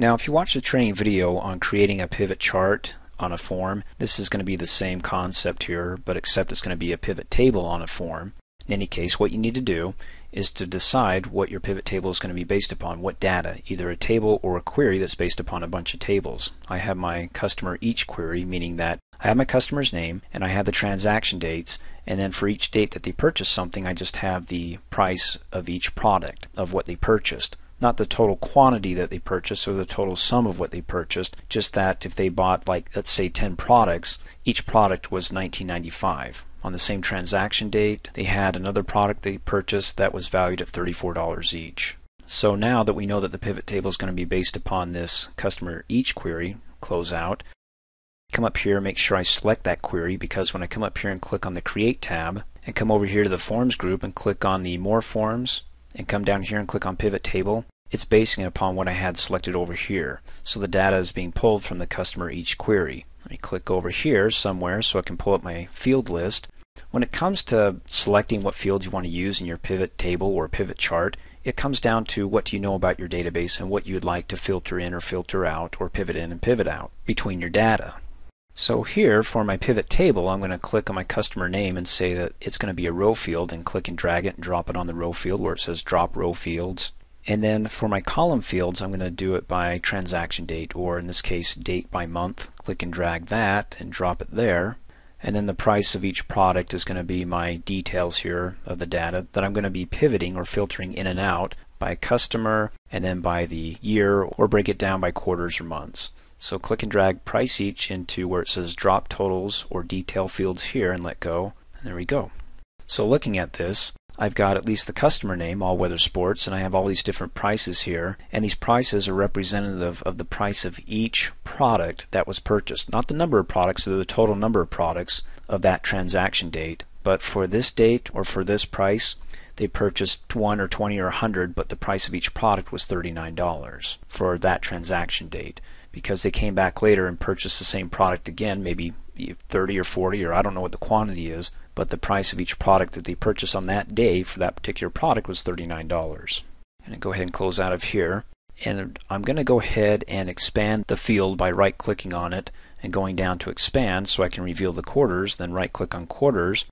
Now if you watch the training video on creating a pivot chart on a form, this is going to be the same concept here, but except it's going to be a pivot table on a form. In any case, what you need to do is to decide what your pivot table is going to be based upon, what data, either a table or a query that's based upon a bunch of tables. I have my customer each query, meaning that I have my customer's name and I have the transaction dates, and then for each date that they purchased something, I just have the price of each product of what they purchased not the total quantity that they purchased or the total sum of what they purchased, just that if they bought like let's say 10 products, each product was 19.95. On the same transaction date, they had another product they purchased that was valued at $34 each. So now that we know that the pivot table is going to be based upon this customer each query, close out, come up here, make sure I select that query because when I come up here and click on the Create tab and come over here to the Forms group and click on the More Forms, and come down here and click on pivot table, it's basing it upon what I had selected over here. So the data is being pulled from the customer each query. Let me click over here somewhere so I can pull up my field list. When it comes to selecting what fields you want to use in your pivot table or pivot chart, it comes down to what do you know about your database and what you'd like to filter in or filter out or pivot in and pivot out between your data. So here for my pivot table I'm going to click on my customer name and say that it's going to be a row field and click and drag it and drop it on the row field where it says drop row fields. And then for my column fields I'm going to do it by transaction date or in this case date by month. Click and drag that and drop it there. And then the price of each product is going to be my details here of the data that I'm going to be pivoting or filtering in and out by customer and then by the year or break it down by quarters or months. So click and drag price each into where it says drop totals or detail fields here and let go. And there we go. So looking at this, I've got at least the customer name, All Weather Sports, and I have all these different prices here. And these prices are representative of the price of each product that was purchased. Not the number of products, or the total number of products of that transaction date. But for this date or for this price, they purchased 1 or 20 or 100, but the price of each product was $39 for that transaction date because they came back later and purchased the same product again, maybe 30 or 40 or I don't know what the quantity is, but the price of each product that they purchased on that day for that particular product was $39. And go ahead and close out of here. And I'm going to go ahead and expand the field by right clicking on it and going down to expand so I can reveal the quarters, then right click on quarters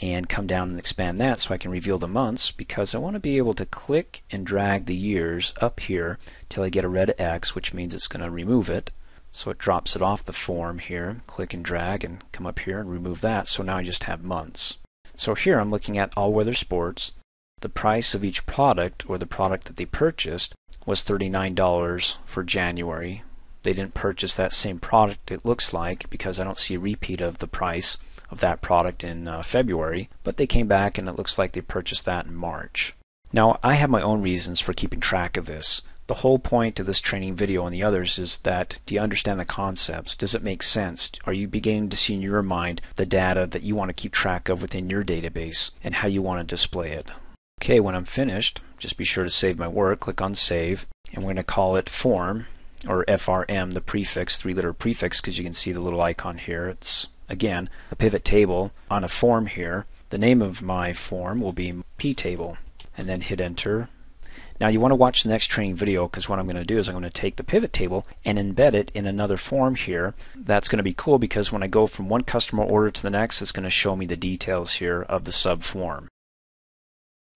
and come down and expand that so I can reveal the months because I want to be able to click and drag the years up here till I get a red X which means it's going to remove it. So it drops it off the form here click and drag and come up here and remove that. So now I just have months. So here I'm looking at all weather sports. The price of each product or the product that they purchased was $39 for January they didn't purchase that same product it looks like because I don't see a repeat of the price of that product in uh, February, but they came back and it looks like they purchased that in March. Now, I have my own reasons for keeping track of this. The whole point of this training video and the others is that do you understand the concepts? Does it make sense? Are you beginning to see in your mind the data that you want to keep track of within your database and how you want to display it? Okay, when I'm finished, just be sure to save my work. Click on Save, and we're going to call it Form, or FRM, the prefix, three-letter prefix, because you can see the little icon here. It's again, a pivot table on a form here. The name of my form will be ptable and then hit enter. Now you want to watch the next training video because what I'm going to do is I'm going to take the pivot table and embed it in another form here. That's going to be cool because when I go from one customer order to the next it's going to show me the details here of the sub form.